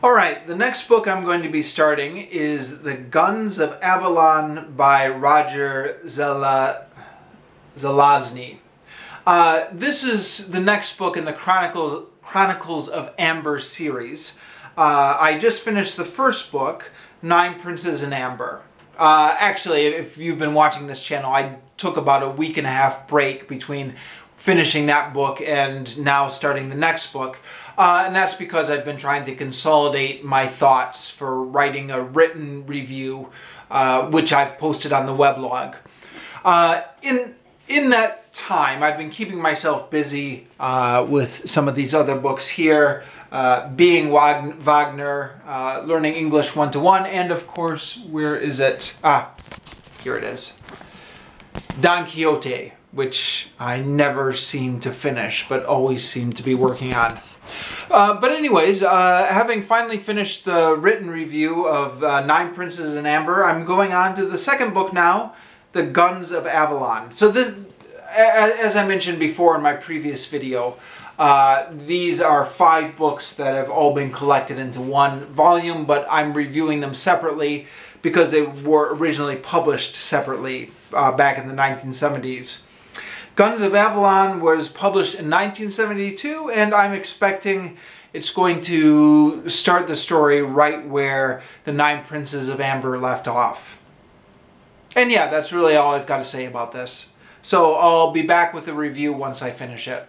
All right, the next book I'm going to be starting is The Guns of Avalon by Roger Zelazny. Uh, this is the next book in the Chronicles, Chronicles of Amber series. Uh, I just finished the first book, Nine Princes in Amber. Uh, actually, if you've been watching this channel, I took about a week and a half break between finishing that book and now starting the next book. Uh, and that's because I've been trying to consolidate my thoughts for writing a written review, uh, which I've posted on the weblog. Uh, in in that time, I've been keeping myself busy uh, with some of these other books here, uh, being Wagner, uh, learning English one to one, and of course, where is it? Ah, here it is. Don Quixote, which I never seem to finish, but always seem to be working on. Uh, but anyways, uh, having finally finished the written review of uh, Nine Princes in Amber, I'm going on to the second book now, The Guns of Avalon. So this, as I mentioned before in my previous video, uh, these are five books that have all been collected into one volume, but I'm reviewing them separately because they were originally published separately uh, back in the 1970s. Guns of Avalon was published in 1972, and I'm expecting it's going to start the story right where the Nine Princes of Amber left off. And yeah, that's really all I've got to say about this. So I'll be back with a review once I finish it.